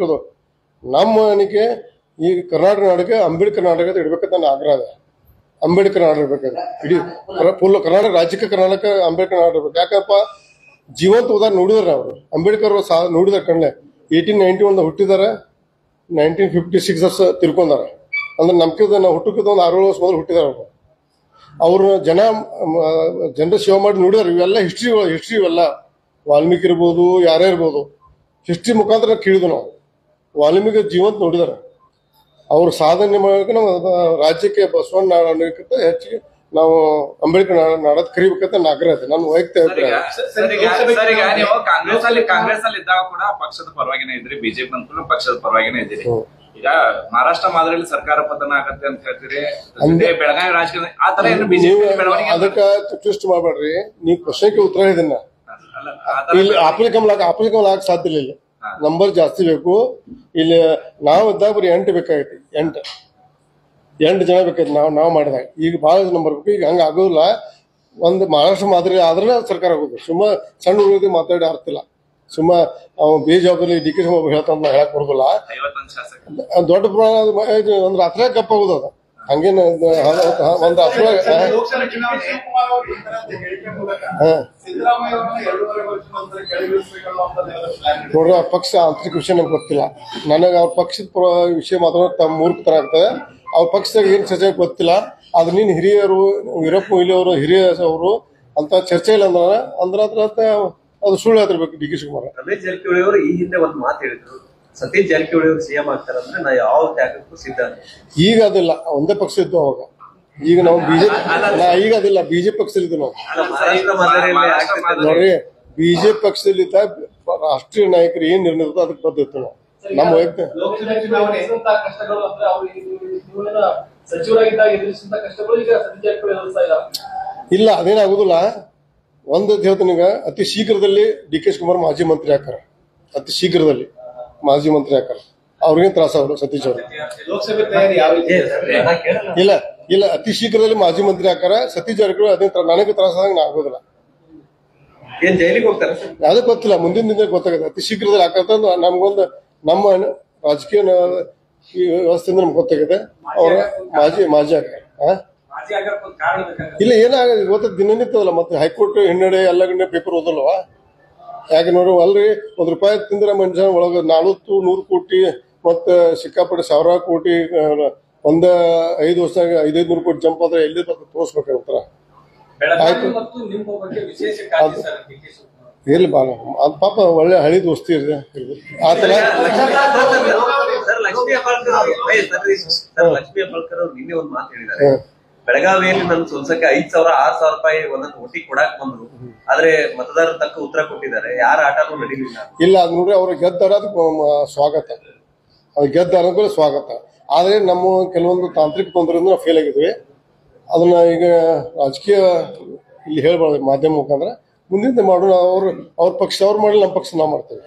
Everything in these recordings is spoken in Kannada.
ಹೇಳ್ಬೇಕದು ನಮ್ಮ ಅನಿಕೆ ಈ ಕರ್ನಾಟಕ ನಾಡಕ್ಕೆ ಅಂಬೇಡ್ಕರ್ ನಾಟಕ ಇಡ್ಬೇಕಂತ ನನ್ನ ಆಗ್ರಹ ಅದ. ಅಂಬೇಡ್ಕರ್ ನಾಡ ಇರ್ಬೇಕಾದ್ರೆ ಇಡೀ ಫುಲ್ ಕರ್ನಾಟಕ, ರಾಜ್ಯಕ್ಕೆ ಕರ್ನಾಟಕ ಅಂಬೇಡ್ಕರ್ ನಾಡ ಇರ್ಬೇಕು. ಯಾಕಪ್ಪ? ಜೀವಂತ ಉದಾಹರಣೆ ನೋಡಿದಾರೆ ಅವರು. ಅಂಬೇಡ್ಕರ್ ಸಾ, ನೋಡಿದಾರೆ ಕಣ್ಣೆ ಏಯ್ಟೀನ್ ನೈಂಟಿ ಒಂದು ಹುಟ್ಟಿದಾರೆ. ನೈನ್ಟೀನ್ ಫಿಫ್ಟಿ ಸಿಕ್ಸ್ ತಿರ್ಕೊಂಡಾರ ಅಂದ್ರೆ ನಮ್ಕಿದ ನಾವು ಹುಟ್ಟಕ್ಕಿಂತ ಒಂದು ಆರು ವರ್ಷ ಮೊದಲು ಹುಟ್ಟಿದಾರೆ ಅವರು. ಅವರು ಜನ ಜನರ ಸೇವೆ ಮಾಡಿ ನೋಡಿದಾರೆ. ಇವೆಲ್ಲ ಹಿಸ್ಟ್ರಿ ಹಿಸ್ಟ್ರಿ ಇವೆಲ್ಲ. ವಾಲ್ಮೀಕಿ ಇರ್ಬೋದು, ಯಾರೇ ಇರ್ಬೋದು. ಹಿಸ್ಟ್ರಿ ಮುಖಾಂತರ ಕೇಳಿದ್ವು ನಾವು. ವಾಲ್ಮೀಕಿ ಜೀವಂತ ನೋಡಿದಾರೆ. ಅವ್ರ ಸಾಧನೆ ಮಾಡೋಕೆ ನಾವು ರಾಜ್ಯಕ್ಕೆ ಬಸವಣ್ಣ ನಾಡಕ್ಕಿಂತ ಹೆಚ್ಚಿಗೆ ನಾವು ಅಂಬೇಡ್ಕರ್ ನಾಡ- ನಾಡದ್ ಕರಿಬೇಕಂತ ಆಗ್ರಹ ಇದೆ. ನನ್ನ ವೈಯಕ್ತಿಕ ಅಭಿಪ್ರಾಯ. ಕಾಂಗ್ರೆಸ್ ಅಲ್ಲಿ ಕಾಂಗ್ರೆಸ್ ಅಲ್ಲಿ ಇದ್ದಾಗ ಕೂಡ ಪಕ್ಷದ ಪರವಾಗಿನೇ ಇದ್ರಿ. ಬಿಜೆಪಿ ಅಂತ ಪಕ್ಷದ ಪರವಾಗಿನೇ ಇದ್ದೀರಿ. ಈಗ ಮಹಾರಾಷ್ಟ್ರ ಮಾದರಿಯಲ್ಲಿ ಸರ್ಕಾರ ಪತನ ಆಗತ್ತೆ ಅಂತ ಹೇಳ್ತೀರಿ. ಬೆಳಗಾವಿ ರಾಜಕೀಯ ಆತರ ಏನು ಬಿಜೆಪಿ ಬೆಳವಣಿಗೆ ಅದಕ್ಕೆ ಟ್ವಿಸ್ಟ್ ಮಾಡಬೇಡ್ರಿ. ನೀವು ಕ್ವಶನ್ಗೆ ಉತ್ತರ ಇದನ್ನ ಅಲ್ಲ, ಆ ತರ ಇಲ್ಲಿ ಅಪ್ಲಿಕೇಬಲ್ ಆಗ ಸಾಧ್ಯ ಇಲ್ಲ. ನಂಬರ್ ಜಾಸ್ತಿ ಬೇಕು. ಇಲ್ಲಿ ನಾವು ಇದ್ದಾಗ ಬರೀ ಎಂಟು ಬೇಕಾಗೈತಿ ಎಂಟು. ಎಂಟು ಜನ ಬೇಕಾಯ್ತು ನಾವು ನಾವು ಮಾಡಿದಾಗ. ಈಗ ಭಾಳ ನಂಬರ್ ಬೇಕು. ಈಗ ಹಂಗೆ ಆಗೋದಿಲ್ಲ. ಒಂದು ಮಹಾರಾಷ್ಟ್ರ ಮಾದರಿ ಆದ್ರೆ ಸರ್ಕಾರ ಆಗೋದು ಸುಮ್ಮ ಸಣ್ಣ ಹುಡುಗರಿಗೆ ಮಾತಾಡಿ ಅರ್ಥ ಇಲ್ಲ. ಸುಮ್ಮ ಅವ ಬೇಜವಾಬ್ದಾರಿ ಡಿ ಕೆ ಶಿವಮೊಗ್ಗ ಹೇಳ್ತಾನ ಹೇಳಕ್ ಬರೋದಿಲ್ಲ. ದೊಡ್ಡ ಪ್ರಮಾಣ ಒಂದು ರಾತ್ರಿ ಕಪ್ಪ ಆಗೋದು ಅದು. ಹಂಗೇನು ಒಂದು ಅವರು ಪ್ಲಾನ್ ನೋಡ್ರಿ ಆ ಪಕ್ಷ ಆಂತರಿಕ ವಿಷಯ ನಂಗೆ ಗೊತ್ತಿಲ್ಲ. ನನಗೆ ಅವ್ರ ಪಕ್ಷದ ಪರ ವಿಷಯ ಮಾತ್ರ ತಮ್ಮ ಮೂರ್ಖತರ ಆಗ್ತದೆ. ಅವ್ರ ಪಕ್ಷದಾಗ ಏನು ಚರ್ಚೆ ಗೊತ್ತಿಲ್ಲ. ಅದು ನೀನು ಹಿರಿಯರು ವೀರಪ್ಪ ಮೊಯ್ಲಿ ಅವರು ಹಿರಿಯ ಅವರು ಅಂತ ಚರ್ಚೆ ಇಲ್ಲ ಅಂದ್ರೆ ಅಂದ್ರೆ ಅದ್ರ ಅದು ಸುಳ್ಳು ಹತ್ತಿರ್ಬೇಕು ಡಿ ಕೆ ಶಿವಕುಮಾರ್. ರಮೇಶ್ ಜಾರಕಿಹೊಳಿ ಅವರು ಈ ಹಿಂದೆ ಒಂದು ಮಾತು ಹೇಳಿದ್ರು. ಸತೀಶ್ ಜಾರಕಿಹೊಳಿ ಅವರು ಸಿಎಂ ಆಗ್ತಾರಂದ್ರೆ ನಾ ಯಾವ ತ್ಯಾಗಕ್ಕೂ ಸಿದ್ಧ ಈಗ ಅದಿಲ್ಲ ಒಂದೇ ಪಕ್ಷ ಇದ್ದು ಅವಾಗ. ಈಗ ನಾವು ಬಿಜೆಪಿ ಈಗ ಅದಿಲ್ಲ ಬಿಜೆಪಿ ಪಕ್ಷದಲ್ಲಿ ನಾವು. ನೋಡ್ರಿ ಬಿಜೆಪಿ ಪಕ್ಷದಲ್ಲಿ ರಾಷ್ಟ್ರೀಯ ನಾಯಕರು ಏನ್ ನಿರ್ಣಯ ಅದಕ್ಕೆ ಬದ್ಧತೆ ನಾವು. ನಮ್ಮ ವೈಯಕ್ತಿಕ ಇಲ್ಲ. ಅದೇನಾಗುದಿಲ್ಲ. ಒಂದು ಹೇಳ್ತೀನಿ ಅತಿ ಶೀಘ್ರದಲ್ಲಿ ಡಿ ಕೆ ಶಿವಕುಮಾರ್ ಮಾಜಿ ಮಂತ್ರಿ ಹಾಕಾರ ಅತಿ ಶೀಘ್ರದಲ್ಲಿ. ಮಾಜಿ ಮಂತ್ರಿ ಹಾಕಲ್ಲ. ಅವ್ರಿಗೇನ್ ತ್ರಾಸ ಅವರು ಸತೀಶ್ ಅವರು. ಇಲ್ಲ ಇಲ್ಲ ಅತಿ ಶೀಘ್ರದಲ್ಲಿ ಮಾಜಿ ಮಂತ್ರಿ ಹಾಕಾರ ಸತೀಶ್ ಜಾರಕಿಹೊಳಿ ಅದೇ ನನಗೆ ತ್ರಾಸ ಆದಂಗೆ ಆಗೋದಿಲ್ಲ. ಏನ್ ಜೈಲಿಗೆ ಹೋಗ್ತಾರ ಸರ್? ಯಾವುದೇ ಗೊತ್ತಿಲ್ಲ ಮುಂದಿನ ದಿನ ಗೊತ್ತಾಗುತ್ತೆ. ಅತಿ ಶೀಘ್ರದಲ್ಲಿ ಹಾಕತ್ತ ನಮ್ಗೊಂದು ನಮ್ಮ ರಾಜಕೀಯ ಈ ವ್ಯವಸ್ಥೆಯಿಂದ ನಮ್ಗೆ ಗೊತ್ತಾಗಿದೆ ಅವ್ರ ಮಾಜಿ ಮಾಜಿ ಬೇಕಾಗುತ್ತೆ. ಇಲ್ಲ ಏನಾಗ ಇವತ್ತು ದಿನನಿತ್ಯದಲ್ಲ ಮತ್ತೆ ಹೈಕೋರ್ಟ್ ಹಿನ್ನಡೆ ಎಲ್ಲ ಗಂಟೆ ಪೇಪರ್ ಓದಲ್ವಾ? ಯಾಕೆ ನೋಡಿ ಅಲ್ರಿ ಒಂದ್ ರೂಪಾಯಿ ತಿಂದ್ರೆ ಮನುಷ್ಯ ಒಳಗ ನಲವತ್ತು ನೂರು ಕೋಟಿ ಮತ್ತೆ ಸಿಕ್ಕಾಪಟ್ಟೆ ಸಾವಿರಾರು ಕೋಟಿ ಒಂದ ಐದು ವರ್ಷ ಐದೈದು ನೂರು ಕೋಟಿ ಜಂಪ್ ಆದ್ರೆ ಎಲ್ಲಿ ತೋರಿಸ್ಬೇಕಾಗ್ತಾರ ಆಯ್ತು. ಮತ್ತು ನಿಮ್ಮ ಬಗ್ಗೆ ವಿಶೇಷ ಕಾಳಜಿ ಸರ್ ಡಿ ಇರ್ಲಿ ಬಾಳ ಅದ್ ಪಾಪ ಒಳ್ಳೆ ಹಳಿ ದೋಸ್ತಿ ಇದೆ. ಆತರ ಸರ್ ಲಕ್ಷ್ಮೀ ಅವರು ನಿನ್ನೆ ಒಂದು ಮಾತು ಹೇಳಿದ್ದಾರೆ. ಬೆಳಗಾವಿಯಲ್ಲಿ ನನ್ನ ಸೊಲ್ಸಕ್ಕೆ ಐದ್ ಸಾವಿರ, ಆರ್ ಸಾವಿರ ರೂಪಾಯಿ ಒಂದೊಂದು ಒಟ್ಟಿ ಕೊಡಾಕ್ ಬಂದ್ರು. ಆದ್ರೆ ಮತದಾರರ ತಕ್ಕ ಉತ್ತರ ಕೊಟ್ಟಿದ್ದಾರೆ. ಯಾರ ಆಟನೂ ನಡೀಲಿಲ್ಲ. ಇಲ್ಲ, ಅದ್ ನೋಡ್ರಿ, ಅವ್ರು ಗೆದ್ದಾರ ಸ್ವಾಗತ. ಅವ್ರು ಗೆದ್ದ ಸ್ವಾಗತ. ಆದ್ರೆ ನಮ್ಮ ಕೆಲವೊಂದು ತಾಂತ್ರಿಕ ತೊಂದರೆಯಿಂದ ನಾವು ಫೇಲ್ ಆಗಿದ್ವಿ. ಅದನ್ನ ಈಗ ರಾಜಕೀಯ ಇಲ್ಲಿ ಹೇಳ್ಬಾರ್ದು ಮಾಧ್ಯಮ ಮುಖಾಂತರ. ಮುಂದಿನ ಮಾಡೋಣ, ಅವ್ರ ಅವ್ರ ಪಕ್ಷ, ಅವ್ರ ಮಾಡಿ ನಮ್ಮ ಪಕ್ಷ ನಾವು ಮಾಡ್ತೇವೆ.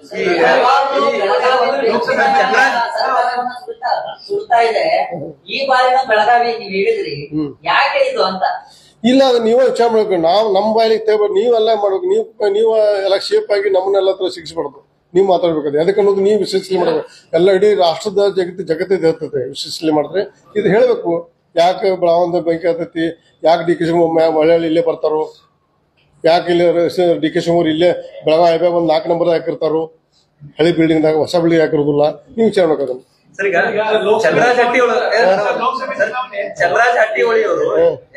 ಇಲ್ಲ, ಅದು ನೀವೇ ವಿಚಾರ ಮಾಡ್ಬೇಕು ನಾವು ನಮ್ಮ ಬಾಯಿಗೆ ತೇಬಾರ್ದು ನೀವೆಲ್ಲ ಮಾಡ್ಬೇಕು, ನೀವು ನೀವು ಎಲ್ಲ ಶೇಪ್ ಆಗಿ ನಮ್ಮನ್ನೆಲ್ಲ ಹತ್ರ ಶಿಕ್ಷಿಸ್ಬಾರ್ದು ನೀವು ಮಾತಾಡ್ಬೇಕು ಅದಕ್ಕೆ ಅನ್ನೋದು ನೀವು ವಿಶ್ಲೇಷಣೆ ಮಾಡ್ಬೇಕು. ಎಲ್ಲ ಇಡೀ ರಾಷ್ಟ್ರದ ಜಗತ್ತು ಜಗತ್ತೇ ಹೇಳ್ತದೆ ವಿಶ್ಲೇಷಣೆ ಮಾಡಿದ್ರೆ ಇದು ಹೇಳಬೇಕು. ಯಾಕೆ ಬೆಳವಂದ ಬೆಂಕಿ ಆಗ್ತೈತಿ ಯಾಕೆ ಡಿ ಕೆ ಮಳೆಯಲ್ಲಿ ಇಲ್ಲೇ ಬರ್ತಾರೋ ಯಾಕೆ ಇಲ್ಲಿ ಡಿ ಕೆ ಶಿವಮೂರ್ ಇಲ್ಲೇ ಬೆಳಗಾವಿ ಒಂದು ನಾಲ್ಕು ನಂಬರ್ ಹಾಕಿರ್ತಾರು ಹಳಿ ಬಿಲ್ಡಿಂಗ್ದಾಗ ಹೊಸ ಬಿಲ್ಡಿಂಗ್ ಹಾಕಿರೋದಿಲ್ಲ ನೀವು ವಿಚಾರ ಮಾಡ್ಬೇಕು ಸರ್ ಈಗ ಚಂದ್ರಾಜ್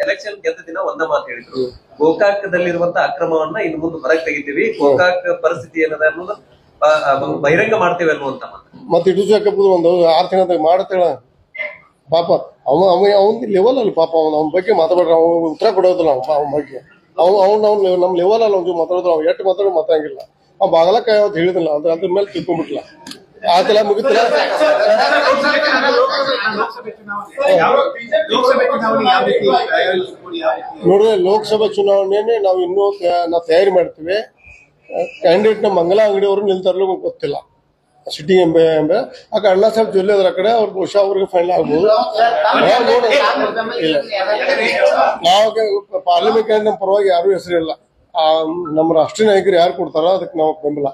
ಎಲೆಕ್ಷನ್ ಗೆದ್ದ ದಿನ ಒಂದ ಮಾತು ಹೇಳಿದ್ರು. ಗೋಕಾಕದಲ್ಲಿರುವಂತ ಅಕ್ರಮವನ್ನ ಇನ್ನು ಮುಂದೆ ಹೊರಗೆ ತೆಗಿತೀವಿ. ಗೋಕಾಕ್ ಪರಿಸ್ಥಿತಿ ಏನದ ಅನ್ನೋದು ಬಹಿರಂಗ ಮಾಡ್ತೇವೆ ಅನ್ನುವಂತ ಮಾತು. ಮತ್ತೆ ಇಟ್ಟು ಹಾಕಬಹುದು ಒಂದು ಆರು ತಿಂಗಳ ಮಾಡ್ತೇಳ. ಪಾಪ ಅವ ಅವ ಅವನ ಲೆವೆಲ್ ಅಲ್ಲಿ ಪಾಪ ಅವನ ಅವನ ಬಗ್ಗೆ ಮಾತಾಡ್ರ ಅವ ಉತ್ತರ ಕೊಡೋದಿಲ್ಲ ಅವ ಅವನ ಬಗ್ಗೆ. ಅವ್ ಅವ್ನು ಅವ್ನ ನಮ್ಮ ಲೆವೆಲ್ ಅಲ್ಲಿ ಅವ್ನು ಮಾತಾಡಿದ್ರು ಅವ್ ಎಷ್ಟು ಮಾತಾಡೋ ಮಾತಾಂಗಿಲ್ಲ ಆ ಬಾಗಲಕಾಯಿ ಅಂತ ಹೇಳಿದಿಲ್ಲ ಅಂದ್ರೆ ಅದ್ರ ಮೇಲೆ ತಿಳ್ಕೊಂಡ್ಬಿಟ್ಲ. ಆತಲ್ಲ ಮುಗಿತಿಲ್ಲ ನೋಡಿದ್ರೆ ಲೋಕಸಭಾ ಚುನಾವಣೆಯನ್ನೇ ನಾವು ಇನ್ನೂ ನಾವು ತಯಾರಿ ಮಾಡ್ತೀವಿ. ಕ್ಯಾಂಡಿಡೇಟ್ನ ಮಂಗಲ ಅಂಗಡಿಯವರು ನಿಲ್ತಾರಲ್ಲ ಗೊತ್ತಿಲ್ಲ. ಸಿಟಿ ಎಂಬ ಎಂಬ ಆ ಅಣ್ಣಾ ಸಾಹೇಬ್ ಜೊಲ್ಲೆ ಅದ್ರ ಕಡೆ ಅವ್ರ ಬಹುಶಃ ಅವ್ರಿಗೆ ಫೈನಲ್ ಆಗ್ಬೋದು ನಾವು ಪಾರ್ಲಿಮೆಂಟ್ ನಮ್ಮ ಪರವಾಗಿ ಯಾರು ಹೆಸರಿಲ್ಲ ಆ, ನಮ್ಮ ರಾಷ್ಟ್ರೀಯ ನಾಯಕರು ಯಾರು ಕೊಡ್ತಾರೋ ಅದಕ್ಕೆ ನಾವು ಬೆಂಬಲ